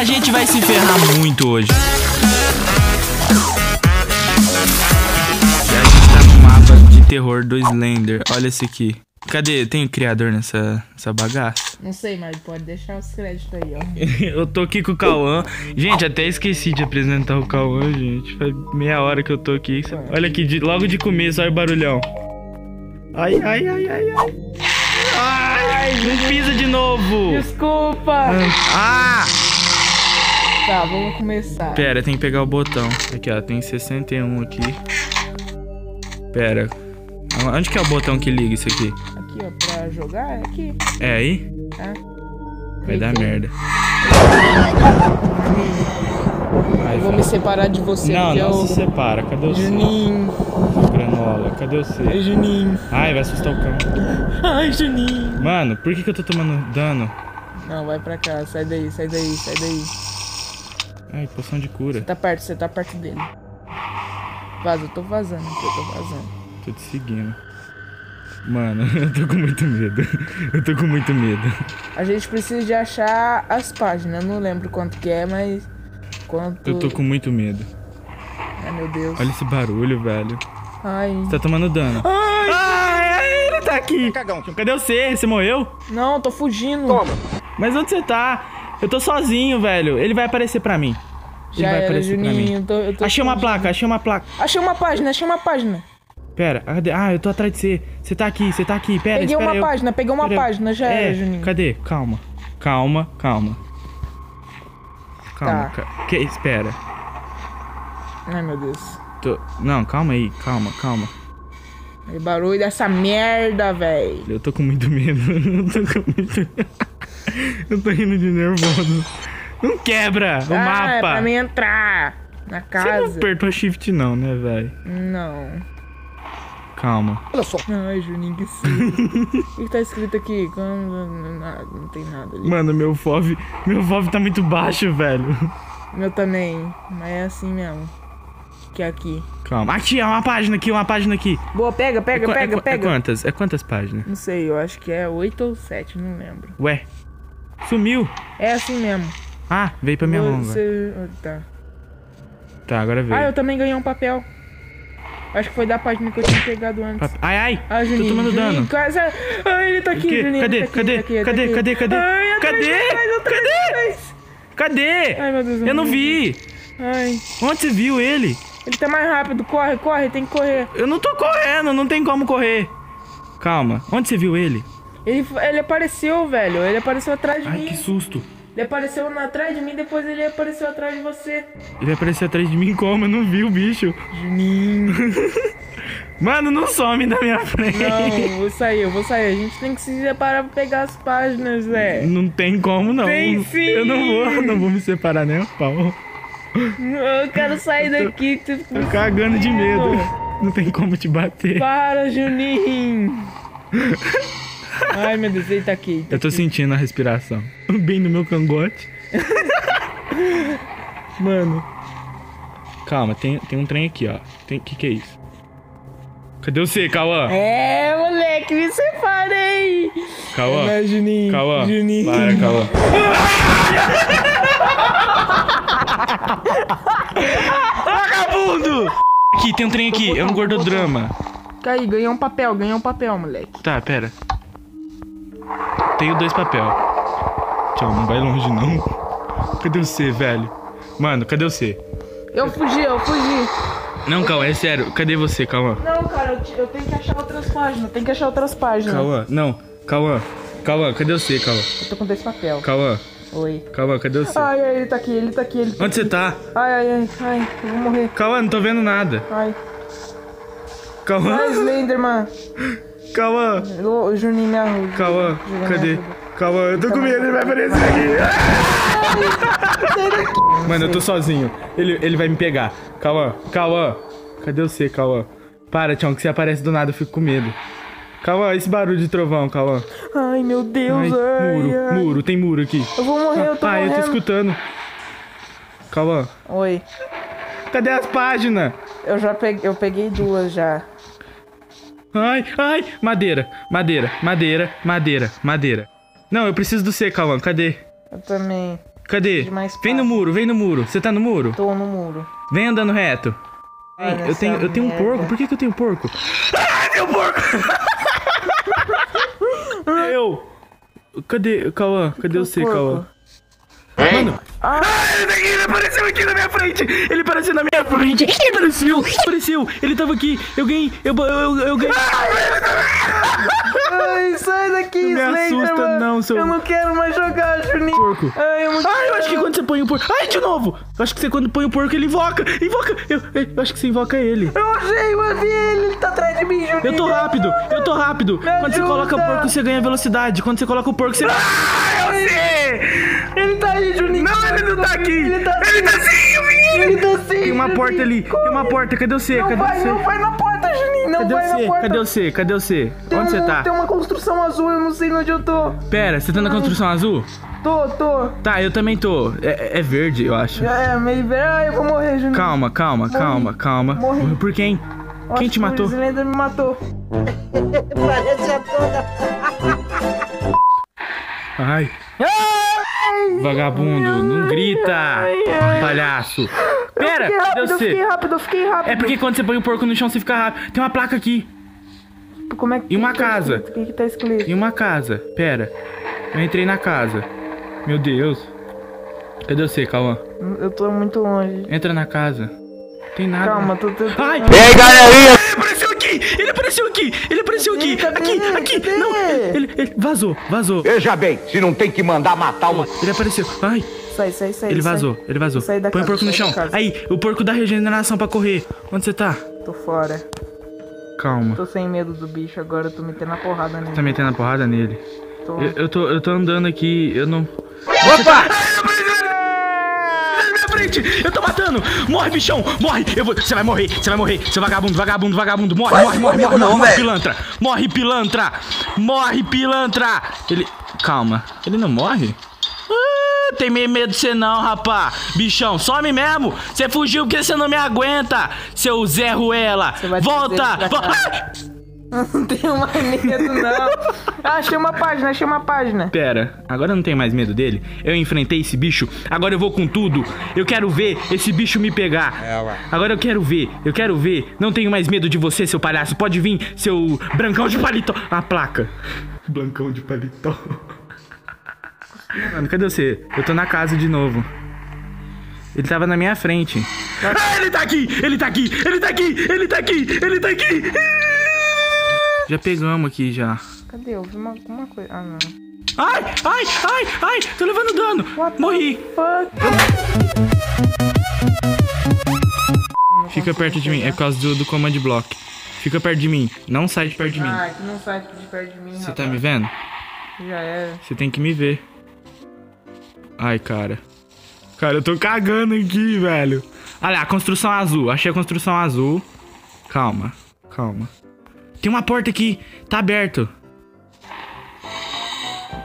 A gente vai se ferrar muito hoje. E a gente tá no mapa de terror do Slender. Olha esse aqui. Cadê? Tem o criador nessa, nessa bagaça? Não sei, mas pode deixar os créditos aí, ó. eu tô aqui com o Cauã. Gente, até esqueci de apresentar o Cauã, gente. Faz meia hora que eu tô aqui. Olha aqui, de- logo de começo, olha o barulhão. Ai, ai, ai, ai, ai. Ai, não pisa de novo. Desculpa! Ah! Tá, vamos começar. Pera, tem que pegar o botão. Aqui, ó, tem 61 aqui. Pera. Onde que é o botão que liga isso aqui? Aqui, ó, pra jogar, é aqui. É aí? Tá? Vai dar merda. Vai, Eu vou vai. me separar de você, Não, não eu... se separa. Cadê o? Juninho, Granola? Cadê o seu? Juninho. Ai, vai assustar o cão. Ai, Juninho. Mano, por que, que eu tô tomando dano? Não, vai pra cá, sai daí, sai daí, sai daí. Ai, poção de cura. Tá perto, você tá perto dele. Vaza, eu tô vazando aqui, eu tô vazando. Tô te seguindo. Mano, eu tô com muito medo. Eu tô com muito medo. A gente precisa de achar as páginas, eu não lembro quanto que é, mas... Quanto... Eu tô com muito medo. Ai, meu Deus. Olha esse barulho, velho. Ai. Você tá tomando dano. Ai, Ai, ele tá aqui. Cagão. Cadê você? Você morreu? não, tô fugindo. Mas onde você tá? Eu tô sozinho, velho. Ele vai aparecer pra mim. Ele Já vai era, aparecer pra Juninho, mim. eu tô, eu tô Achei uma placa, achei uma placa. Achei uma página, achei uma página. Pera, cadê? Ah, eu tô atrás de você. Você tá aqui, você tá aqui. Pera, Peguei espera uma eu. página, peguei uma Pera página, já é, era, Juninho. Cadê? Calma. Calma, calma. Calma, Tá. ca- que, espera. Ai, meu Deus. Tô- Não, calma aí, calma, calma. Que barulho dessa merda, véi. Eu tô com muito medo. Eu tô com muito Eu tô rindo de nervoso. Não quebra o ah, é mapa. pra mim entrar na Você não casa. apertou shift não, né, velho? Não. Calma. Ai, Juninho, que sim. O que tá escrito aqui? Nada, não tem nada ali. Mano, meu FOV, meu FOV tá muito baixo, velho. Meu também, mas é assim mesmo. Que é aqui. Calma. Aqui, ó, uma página aqui, uma página aqui. Boa, pega, pega, é, qua- é pega, pega. É quantas? É quantas páginas? Não sei, eu acho que é 8 ou 7, não lembro. Ué. Sumiu. É assim mesmo. Ah, veio pra minha mão. Você... Tá. Tá, agora veio. Ah, eu também ganhei um papel. Acho que foi da página que eu tinha pegado antes. Ai, ai. Ah, Juninho. tô tomando Juninho, dano. quase- Ai, ele tá aqui? Juninho. Cadê? ele tá aqui, Cadê? ele tá aqui, ele tá Cadê? aqui. Cadê? Cadê? Ai, atrás, Cadê? atrás, atrás, Cadê? atrás. Cadê? Ai, meu Deus. Eu não vi. Ai, Onde você viu ele? ele tá mais rápido. Corre, corre, tem que correr. Eu não tô correndo, não tem como correr. Calma. Onde você viu ele? Ele, ele apareceu, velho. Ele apareceu atrás de Ai, mim. que susto. Ele apareceu atrás de mim, depois ele apareceu atrás de você. Ele apareceu atrás de mim como? Eu não vi o bicho. Juninho. Mano, não some da minha frente. Não, vou sair, eu vou sair. A gente tem que se separar pra pegar as páginas, velho. Não tem como, não. Tem sim. Eu não vou, não vou me separar nem a pau. Eu quero sair daqui. Tu Tô cagando de medo. Não tem como te bater. Para, Juninho. Ai, meu Deus, ele tá aqui. ele tá Eu tô aqui. sentindo a respiração. Bem no meu cangote. Mano. Calma, tem, tem um trem aqui, ó. Tem, que que é isso? Cadê você, Cauã? É, moleque, me separei. Cauã? Vai, Juninho. Cauã? Juninho. Para, Cauã. Vagabundo! Aqui, tem um trem aqui. É um gordodrama. Cai, ganhou um papel, ganhou um papel, moleque. Tá, pera. Tenho dois papel. Tchau, não vai longe não. Cadê você, velho? Mano, cadê você? Eu fugi, eu fugi. Não, Cauã, é sério. Cadê você, Cauã? Não, cara, eu, te- eu tenho que achar outras páginas. Tenho que achar outras páginas. Cauã, não. Cauã. Cauã, cadê você, Cauã? Eu tô com dois papel. Cauã. Oi. Cauã, cadê você? Ai, ai, ele tá aqui, ele tá aqui, ele tá Onde você tá? Ai, ai, ai, ai, eu vou morrer. Cauã, não tô vendo nada. Ai. Cauã. Ai, Slenderman. Cauã. O, Juninho me Juninho me cadê? Cauã, eu tô com medo, ele vai aparecer aqui. Mano, eu tô sozinho. Ele, ele vai me pegar. Cauã, Cauã. Cadê você, Cauã? Para, Tião, que você aparece do nada, eu fico com medo. Cauã, esse barulho de trovão, Cauã. Ai, meu Deus, Ai, muro, ai. muro, tem muro aqui. Eu vou morrer, eu tô Ah, eu morrendo. tô escutando. Cauã, Oi. cadê as páginas? Eu já peguei, eu peguei duas já. Ai, ai, madeira, madeira, madeira, madeira, madeira. Não, eu preciso do C, Cauã, cadê? Eu também. Cadê? Vem no muro, vem no muro. Você tá no muro? Tô no muro. Vem andando reto. Eu tenho, eu tenho um porco. Por que, que eu tenho porco? Ai, meu porco! eu! Cadê, Cauã? Cadê você, porco? Cauã? Mano! Ah, Ele ele apareceu aqui na minha frente! Ele apareceu na minha frente! Ele apareceu! Apareceu! Ele tava aqui! Eu ganhei! Eu, eu, eu ganhei! ai, sai daqui, Não me Slender, assusta mano. não, seu- Eu não quero mais jogar, Juninho. Porco! Ai, eu Ai, eu acho que quando você põe o porco. Ai, de novo! Eu acho que você quando põe o porco, ele invoca! Invoca! Eu, eu acho que você invoca ele. Eu achei, eu vi ele, ele tá atrás de mim, Juninho. Eu tô rápido, eu tô rápido. Quando você ajuda. coloca o porco, você ganha velocidade. Quando você coloca o porco, você. Ah, eu sei! Ele tá aí, Juninho. Não, ele não tá aqui! Ele tá Ele tá assim, eu vi! Ele tá assim, Tem uma Juninho. porta ali, tem uma porta. Cadê você? Não Cadê vai, você? não vai na porta, Juninho. Não Cadê vai na você? porta. Cadê você? Cadê você? Tem Onde você tá? Tem uma construção azul, eu não sei onde eu tô. Pera, você tá na construção azul? Tô, tô. Tá, eu também tô. É, é verde, eu acho. É, meio ver. Ah, eu vou morrer, Juninho. Calma, calma, calma, calma. Morri. Morreu Por quem? Quem te matou? O Slender me matou. Ai. Vagabundo, não grita! Palhaço! Pera, fiquei cadê rápido, eu fiquei rápido, eu fiquei rápido. É porque quando você põe o porco no chão, você fica rápido. Tem uma placa aqui. Como é que E uma que casa. O que que tá escrito? Em uma casa. Pera. Eu entrei na casa. Meu Deus. Cadê você, Cauã? Eu tô muito longe. Entra na casa. Tem nada. Calma, tô tentando. Ai! E aí, galerinha? Ele apareceu aqui! Ele apareceu aqui! Ele apareceu aqui! Aqui, aqui! Não! Ele, ele vazou, vazou. Veja bem, se não tem que mandar matar uma. Ele apareceu. Ai! Sai, sai, sai. Ele sai. vazou, ele vazou. Sai da Põe o casa, porco no sai chão. da. Aí, o porco dá regeneração pra correr. Onde você tá? Tô fora. Calma. Tô sem medo do bicho agora, eu tô metendo a porrada nele. Tá metendo a porrada nele. Tô. Eu, eu tô, eu tô andando aqui, eu não. Opa! Na minha frente! Eu tô matando! Morre, bichão! Morre! Eu vou. Você vai morrer! Você vai morrer! Seu vagabundo, vagabundo, vagabundo! Morre, morre, morre, morre, não, morre, pilantra! Morre, pilantra! Morre, pilantra! Ele. Calma. Ele não morre? Ah, tem meio medo de você não, rapá. Bichão, some mesmo. Você fugiu porque você não me aguenta, seu Zé Ruela. Você vai Volta! trazer pra Vo- cá. Ai! Não tenho mais medo, não. Ah, achei uma página, achei uma página. Pera, agora eu não tenho mais medo dele. Eu enfrentei esse bicho, agora eu vou com tudo. Eu quero ver esse bicho me pegar. Agora eu quero ver, eu quero ver. Não tenho mais medo de você, seu palhaço. Pode vir, seu brancão de paletó. A placa. Blancão de paletó. Mano, cadê você? Eu tô na casa de novo. Ele tava na minha frente. Ah, ele tá aqui! Ele tá aqui! Ele tá aqui! Ele tá aqui! Ele tá aqui! Já pegamos aqui já. Cadê? Eu vi uma, alguma coisa. Ah, não. Ai, ai, ai, ai, tô levando dano. What Morri. Fica perto de mim, é por causa do, do command block. Fica perto de mim, não sai de perto de mim. Ah, que não sai de perto de mim, Você tá me vendo? Já era. Você tem que me ver. Ai, cara. Cara, eu tô cagando aqui, velho. Olha lá, construção azul. Achei a construção azul. Calma, calma. Tem uma porta aqui, tá aberto.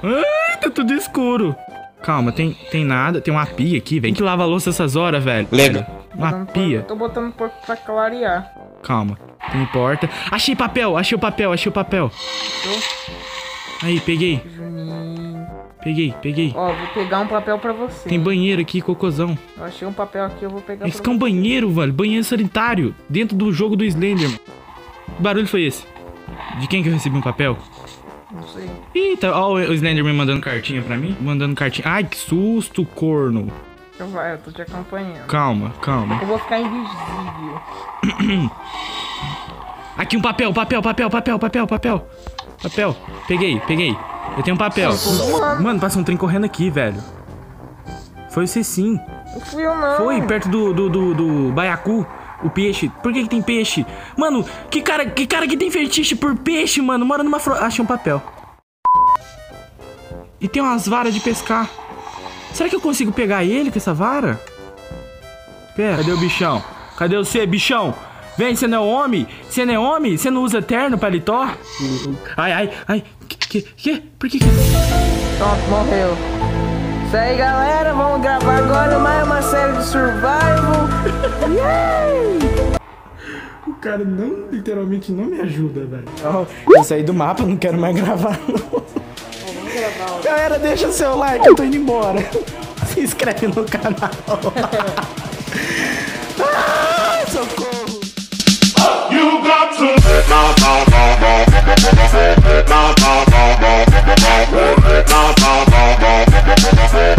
Ai, tá tudo escuro. Calma, tem, tem nada. Tem uma pia aqui, velho. Quem que lava a louça essas horas, velho? Lega. Uma Botando pia. porco- Tô botando porco pra clarear. Calma. Tem porta. Achei papel, achei o papel, achei o papel. Aí, peguei, Juninho. peguei, peguei. Ó, vou pegar um papel pra você. Tem banheiro aqui, cocôzão. Eu achei um papel aqui, eu vou pegar Esse pra é um banheiro, velho. Banheiro sanitário. Dentro do jogo do Slender. Que barulho foi esse? De quem que eu recebi um papel? Não sei. Tá. Ó, o Slender me mandando cartinha pra mim. Mandando cartinha. Ai, que susto, corno. Eu, vai, eu tô te acompanhando. Calma, calma. Eu vou ficar invisível. Aqui um papel, papel, papel, papel, papel, papel. Papel. Peguei, peguei. Eu tenho um papel. Mano. Mano, passa um trem correndo aqui, velho. Foi você sim. Não fui eu, não. Foi, perto do, do, do, do baiacu. O peixe. Por que, que tem peixe? Mano, que cara, que cara que tem fetiche por peixe, mano? Mora numa flor. Achei um papel. E tem umas varas de pescar. Será que eu consigo pegar ele com essa vara? Pera, cadê o bichão? Cadê você, bichão? Vem, você não é homem? Você não é homem? Você não usa terno, paletó? Ai, ai, ai. Que, que, que? Por que que... Pronto, morreu. Isso aí, galera. Vamos gravar agora mais uma série de survival. Yeah! O cara não, literalmente, não me ajuda, velho. Oh, eu saí do mapa, não quero mais gravar, não. Galera, deixa seu like, eu tô indo embora. Se inscreve no canal. ah, socorro. You got to... Yeah.